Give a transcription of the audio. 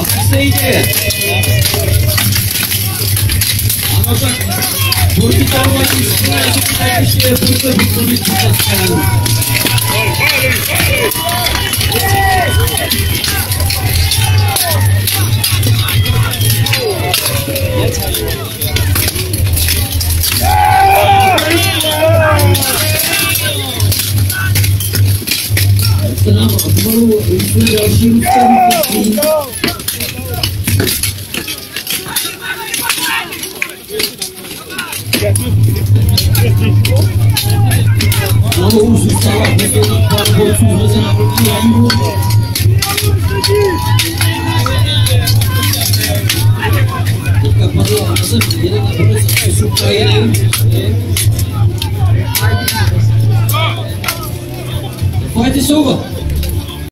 Aksaydı. Ama bak, Burcu Darmak üstüne yapılan bir V první době se základním základním oblasti věnovala propriedade, isso para. forte chuva.